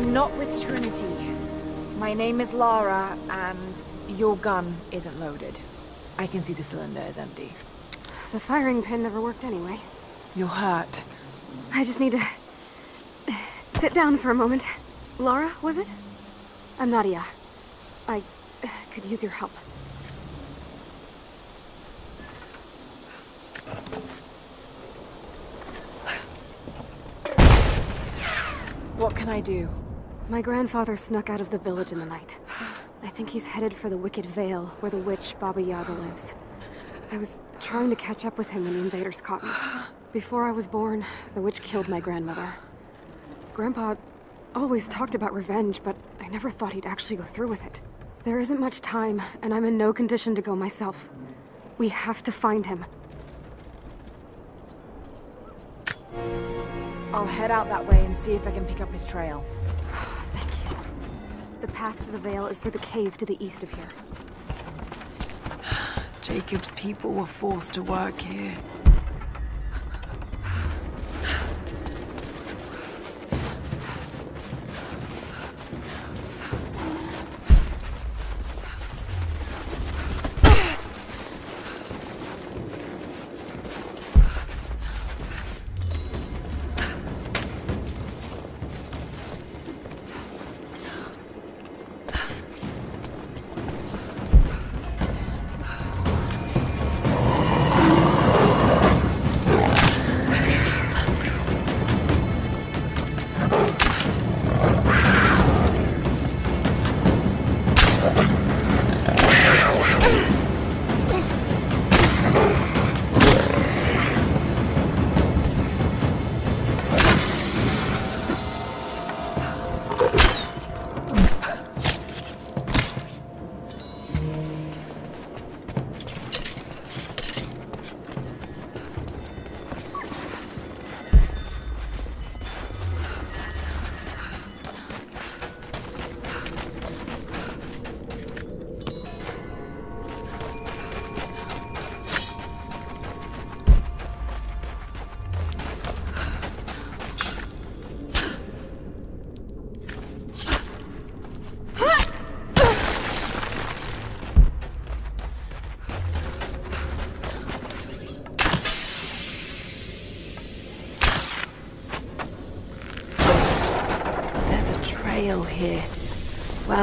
I'm not with Trinity. My name is Lara, and your gun isn't loaded. I can see the cylinder is empty. The firing pin never worked anyway. You're hurt. I just need to... sit down for a moment. Lara, was it? I'm Nadia. I could use your help. What can I do? My grandfather snuck out of the village in the night. I think he's headed for the Wicked Vale, where the witch Baba Yaga lives. I was trying to catch up with him when the invaders caught me. Before I was born, the witch killed my grandmother. Grandpa always talked about revenge, but I never thought he'd actually go through with it. There isn't much time, and I'm in no condition to go myself. We have to find him. I'll head out that way and see if I can pick up his trail. The path to the Vale is through the cave to the east of here. Jacob's people were forced to work here.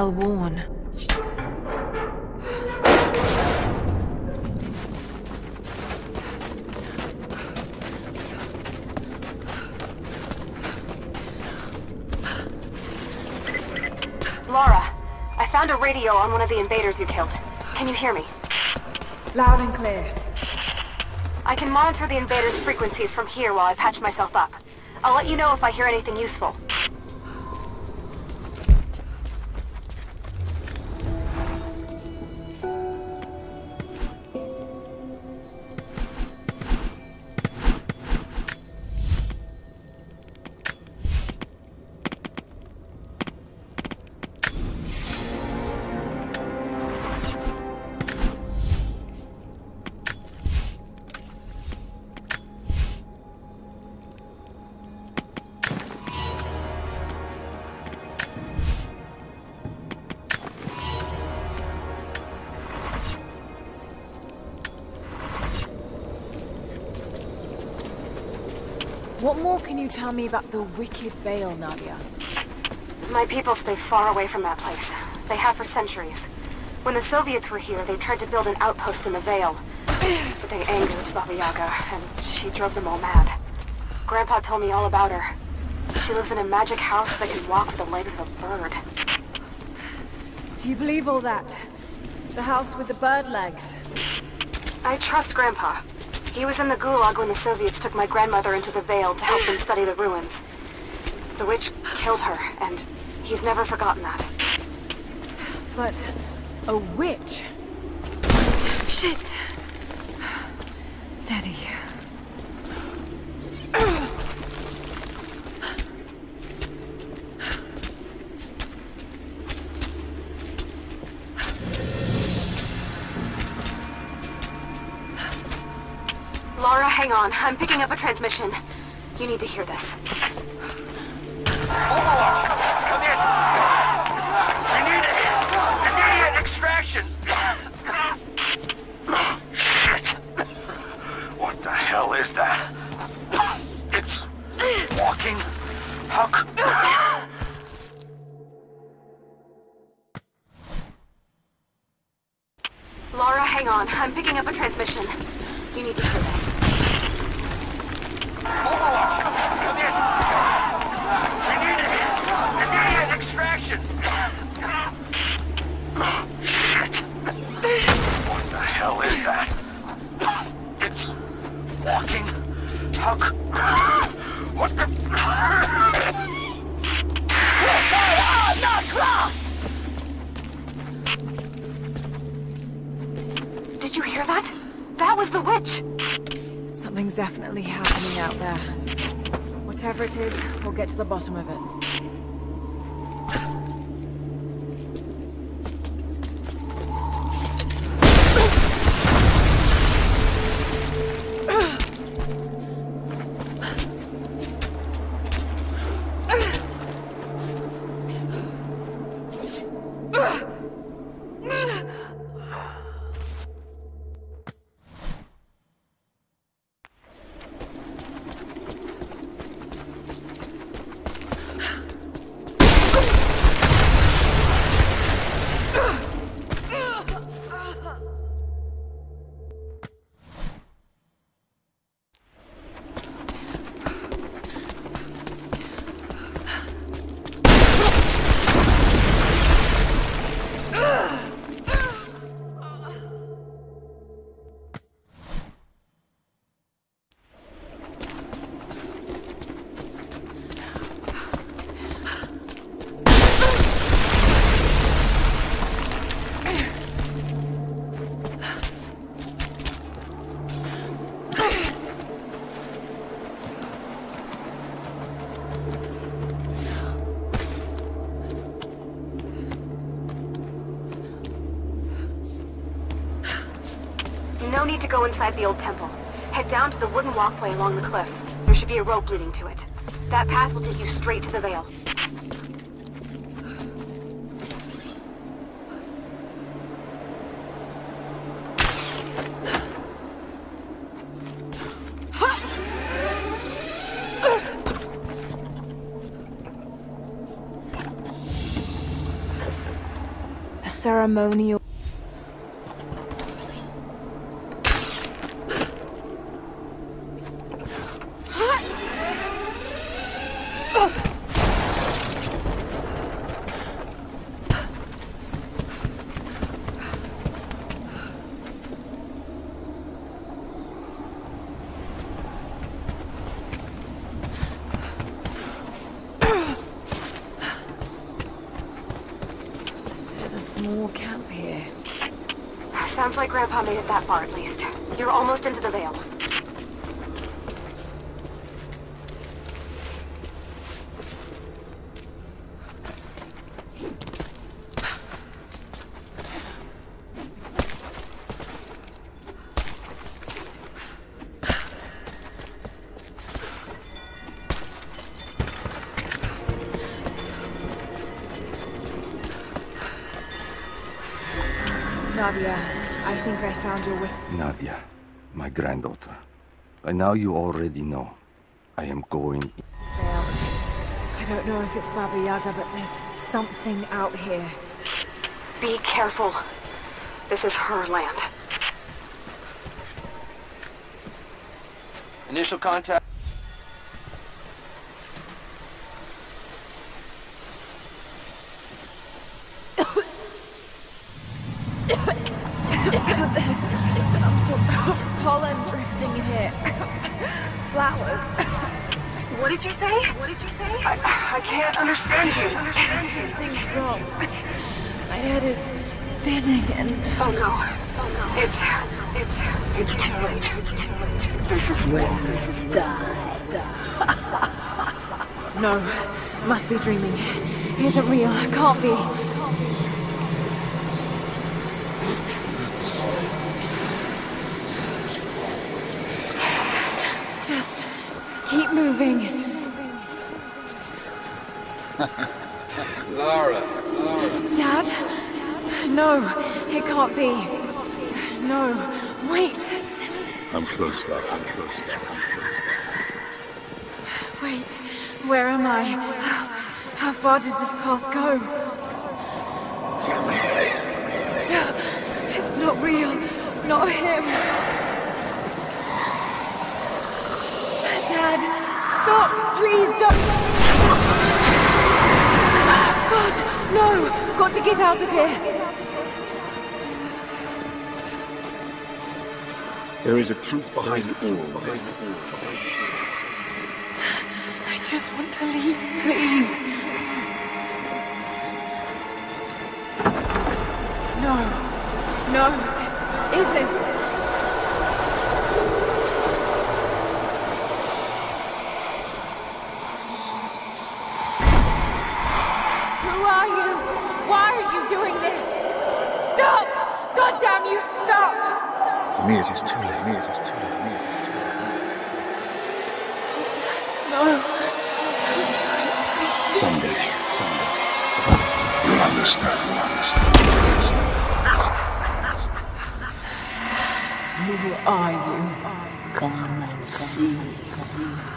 Well worn. Lara, I found a radio on one of the invaders you killed. Can you hear me? Loud and clear. I can monitor the invaders' frequencies from here while I patch myself up. I'll let you know if I hear anything useful. What more can you tell me about the Wicked Vale, Nadia? My people stay far away from that place. They have for centuries. When the Soviets were here, they tried to build an outpost in the Vale. But they angered Baba Yaga, and she drove them all mad. Grandpa told me all about her. She lives in a magic house that can walk with the legs of a bird. Do you believe all that? The house with the bird legs? I trust Grandpa. He was in the Gulag when the Soviets took my grandmother into the Vale to help them study the ruins. The witch killed her, and he's never forgotten that. But a witch? Shit! Steady. Hang on. I'm picking up a transmission. You need to hear this. Overwatch! Something's definitely happening out there. Whatever it is, we'll get to the bottom of it. To go inside the old temple. Head down to the wooden walkway along the cliff. There should be a rope leading to it. That path will take you straight to the Vale. A ceremonial. There's a small camp here. Sounds like Grandpa made it that far at least. You're almost into the Vale. Granddaughter. By now you already know. I am going. Vale. I don't know if it's Baba Yaga, but there's something out here. Be careful. This is her land. Initial contact. Did you say? What did you say? I, I can't understand you. Something's wrong. My head is spinning and Oh no. Oh no. It's... It's... It's too late. It's too late. no, must be dreaming. Isn't real. It can't be. Can't be. No, wait. I'm close, Lara. I'm close, Lara. I'm close. Wait, where am I? How, how far does this path go? It's not real. not him. Dad, stop, please don't. God, no, got to get out of here. There is a truth behind all this. I just want to leave, please. No, no, this isn't. Who are you? Why are you doing this? Stop! God damn you, stop! For me, it is too late. Me, it is too late. Me, it is too late. No. Someday, someday, someday. You'll understand. You'll understand. Who are you? Come and see. That's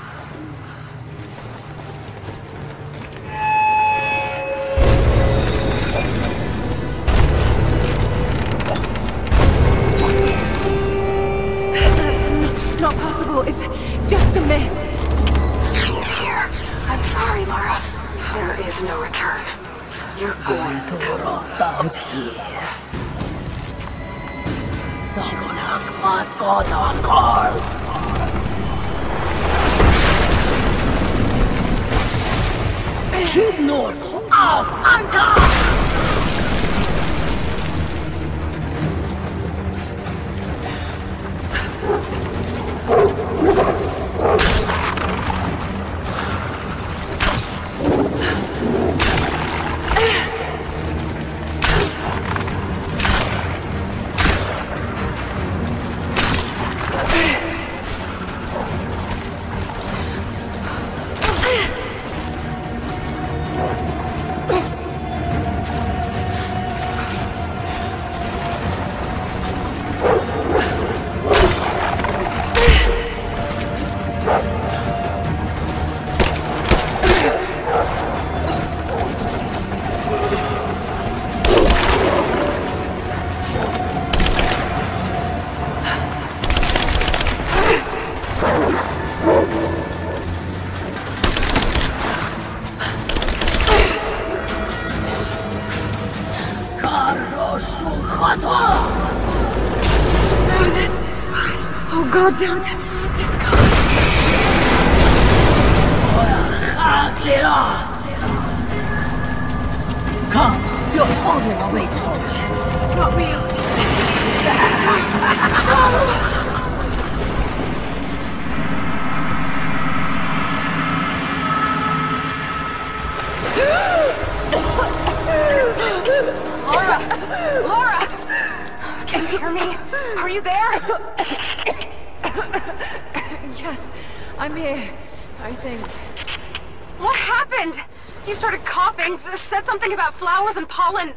and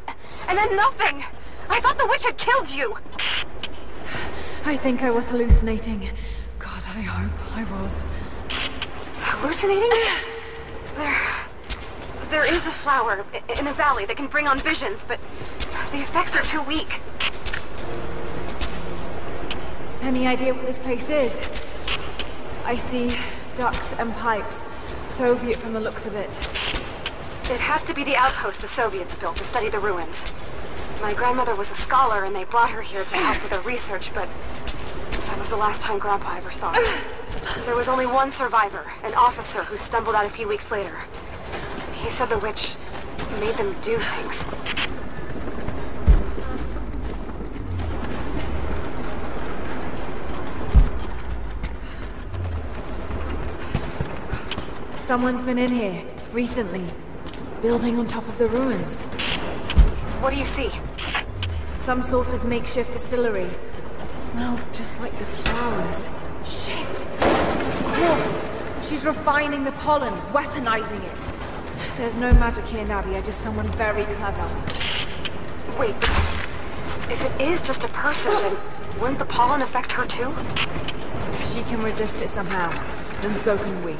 and then nothing. I thought the witch had killed you. I think I was hallucinating. God, I hope I was. Hallucinating? There... There is a flower in a valley that can bring on visions, but the effects are too weak. Any idea what this place is? I see ducts and pipes. Soviet from the looks of it. It has to be the outpost the Soviets built to study the ruins. My grandmother was a scholar and they brought her here to help with her research, but that was the last time Grandpa ever saw her. There was only one survivor, an officer who stumbled out a few weeks later. He said the witch made them do things. Someone's been in here recently, building on top of the ruins. What do you see? Some sort of makeshift distillery. Smells just like the flowers. Shit! Of course! She's refining the pollen, weaponizing it. There's no magic here, Nadia, just someone very clever. Wait, if it is just a person, then wouldn't the pollen affect her too? If she can resist it somehow, then so can we.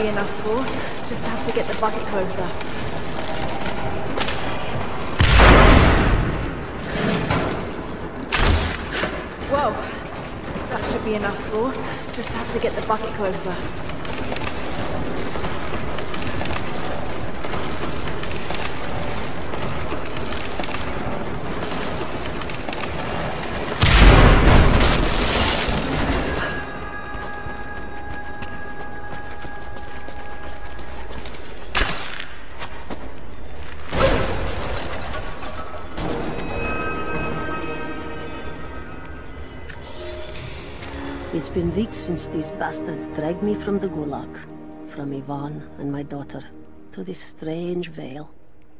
Be enough force. Just have to get the bucket closer. Whoa! That should be enough force. Just have to get the bucket closer. Weeks since these bastards dragged me from the Gulag, from Ivan and my daughter, to this strange Vale.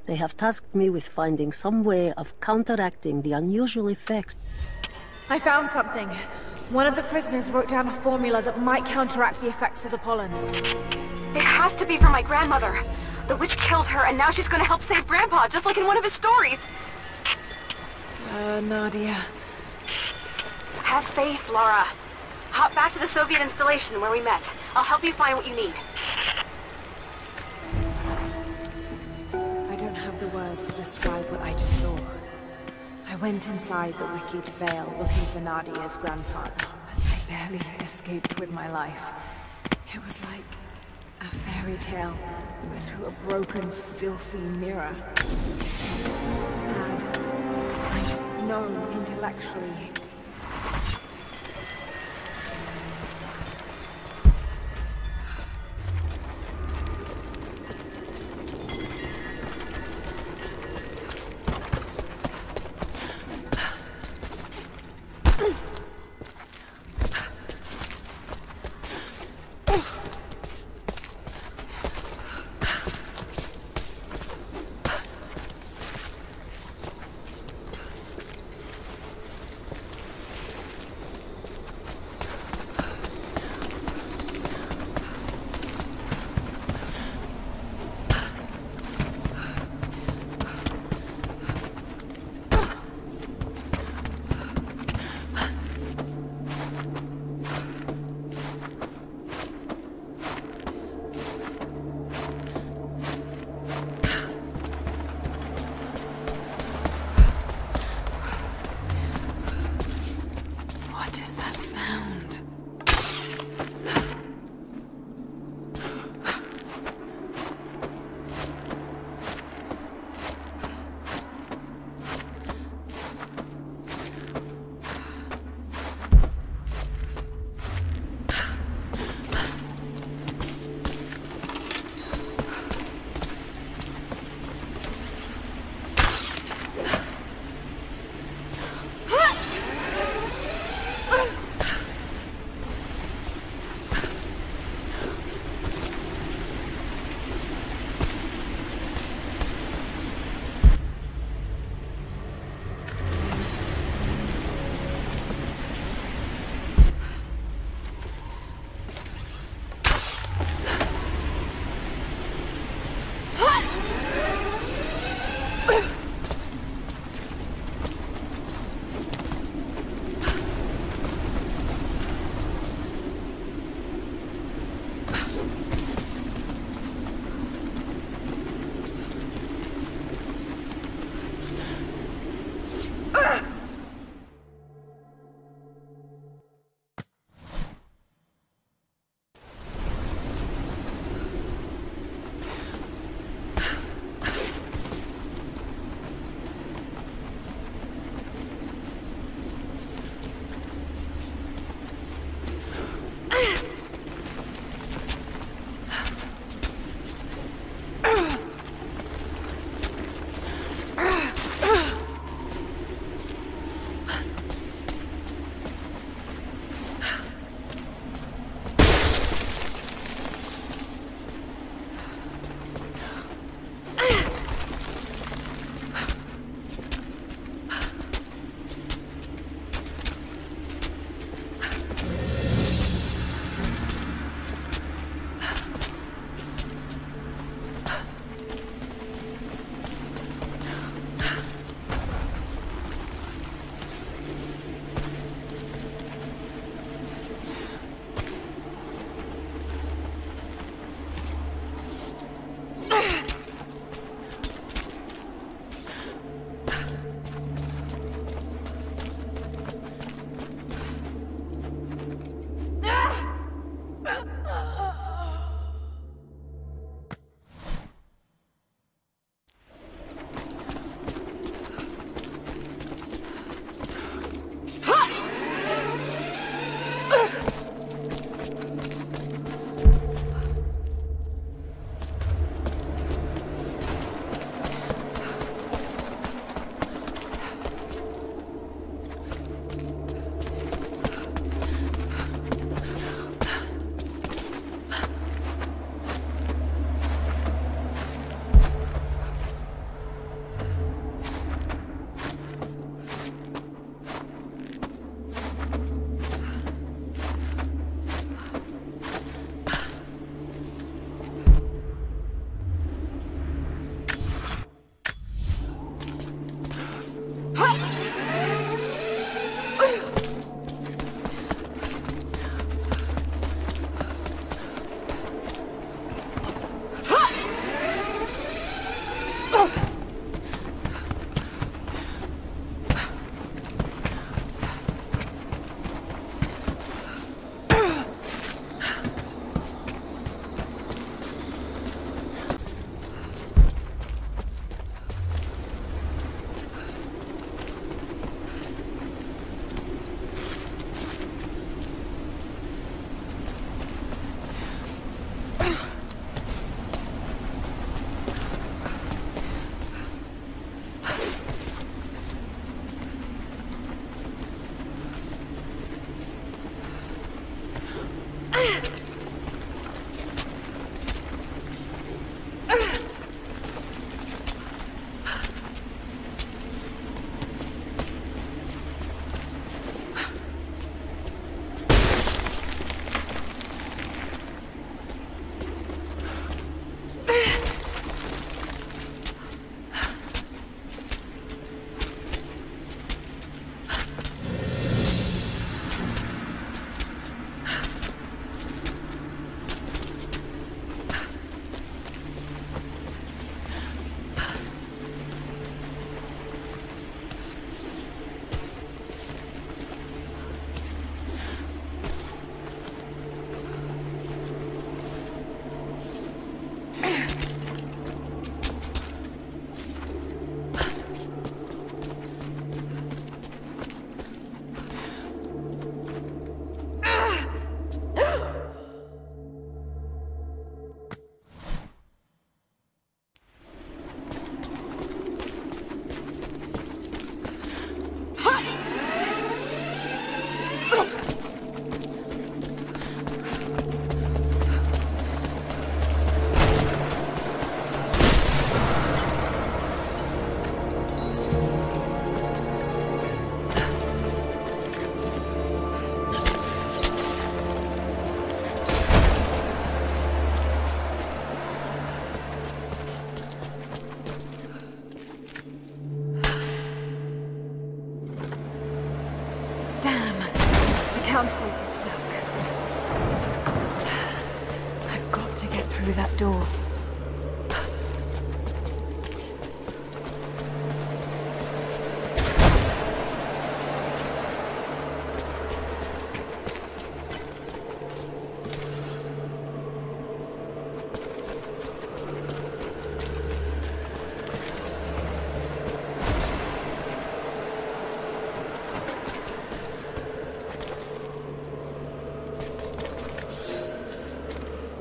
They have tasked me with finding some way of counteracting the unusual effects. I found something. One of the prisoners wrote down a formula that might counteract the effects of the pollen. It has to be from my grandmother. The witch killed her, and now she's gonna help save Grandpa, just like in one of his stories. Uh, Nadia. Have faith, Lara. Hop back to the Soviet installation where we met. I'll help you find what you need. I don't have the words to describe what I just saw. I went inside the wicked Vale looking for Nadia's grandfather, I barely escaped with my life. It was like a fairy tale, but through a broken, filthy mirror. Dad, I know intellectually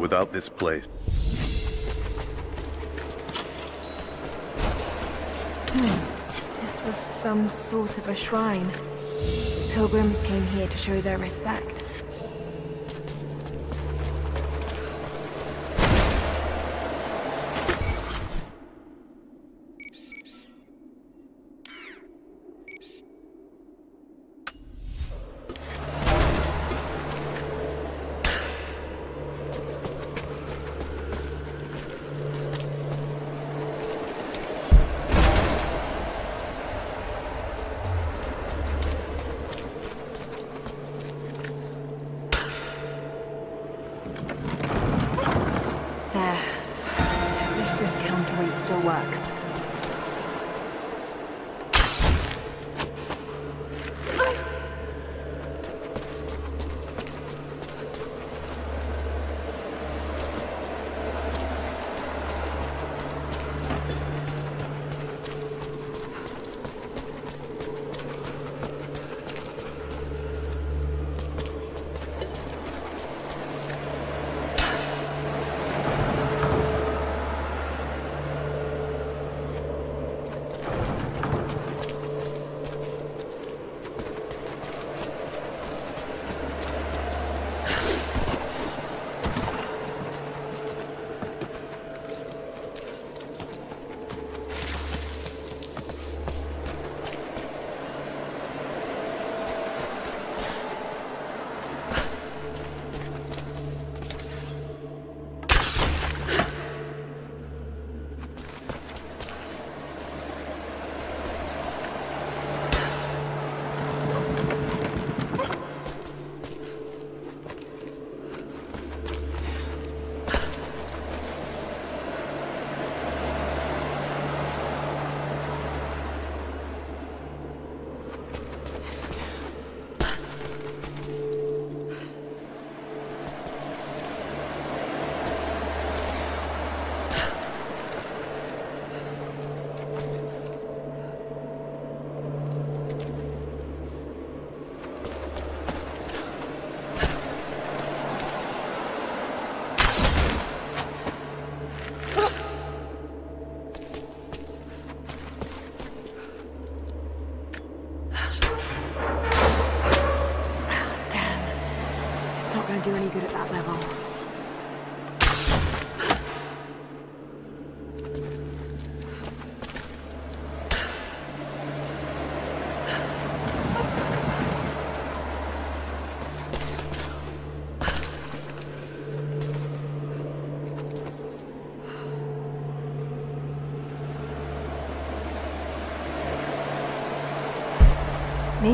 Without this place, This was some sort of a shrine. Pilgrims came here to show their respect.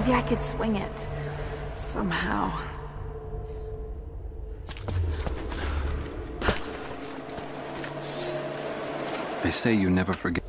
Maybe I could swing it. Somehow. They say you never forget.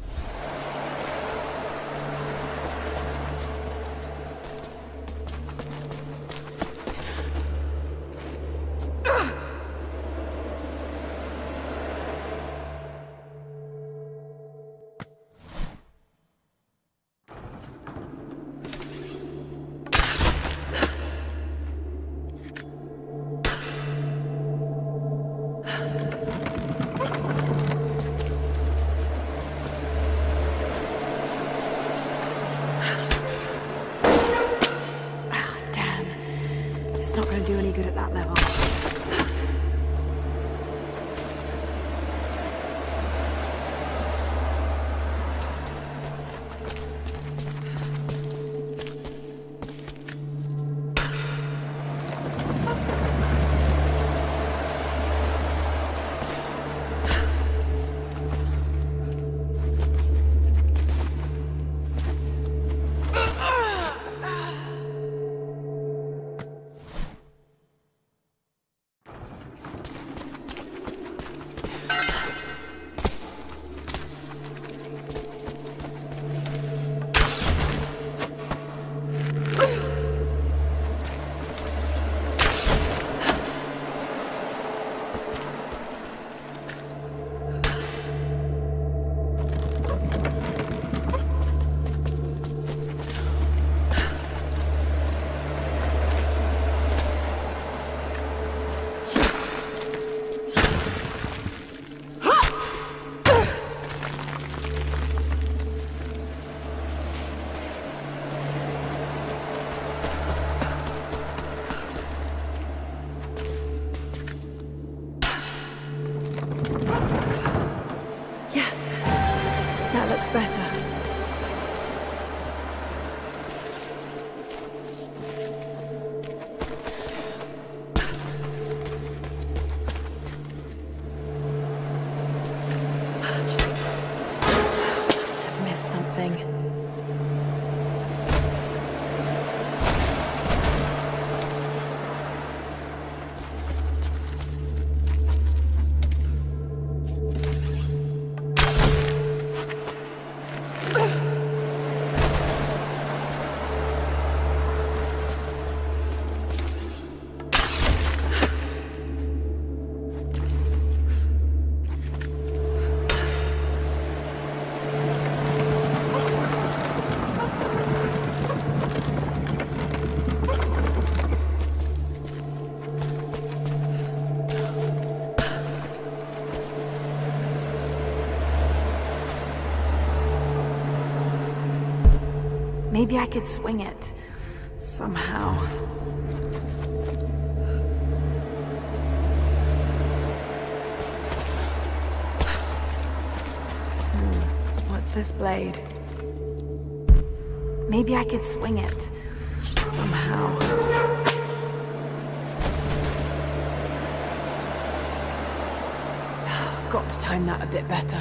Maybe I could swing it. Somehow. Hmm, What's this blade? Maybe I could swing it. Somehow. Got to time that a bit better.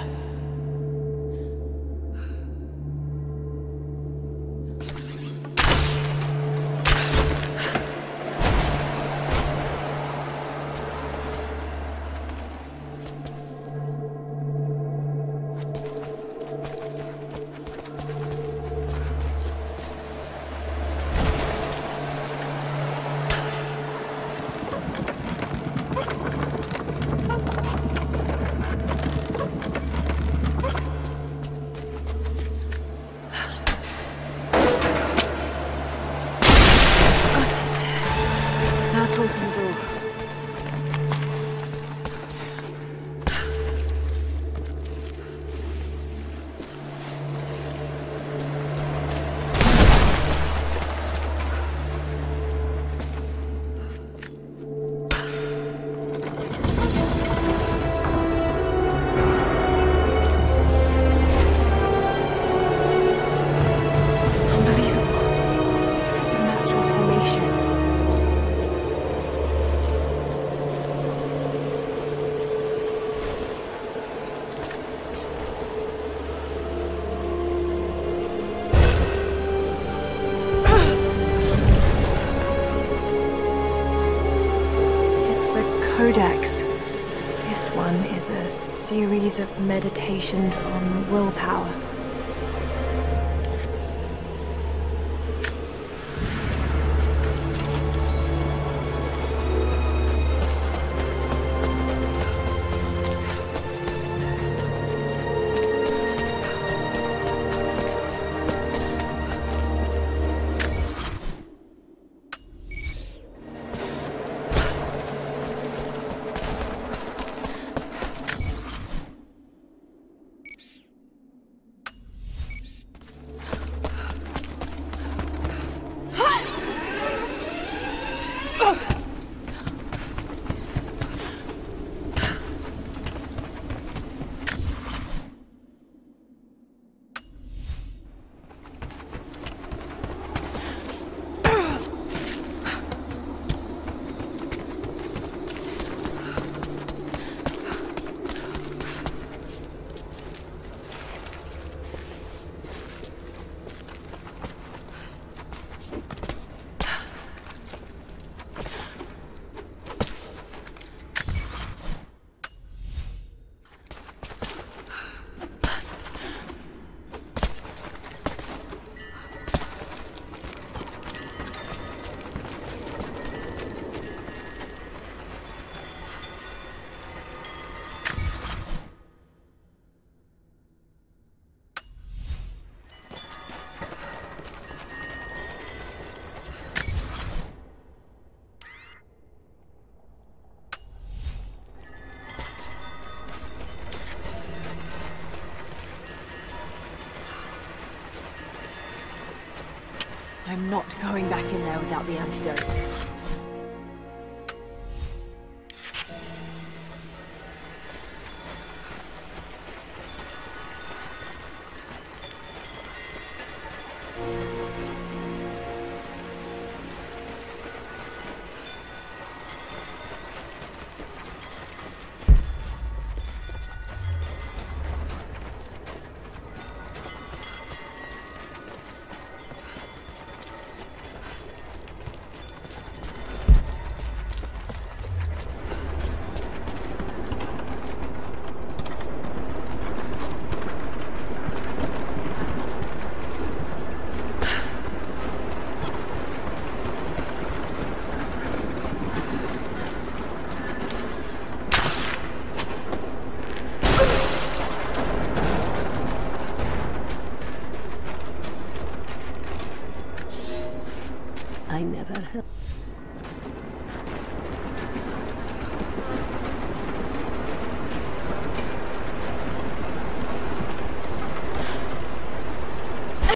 Series of meditations on willpower. Going back in there without the antidote.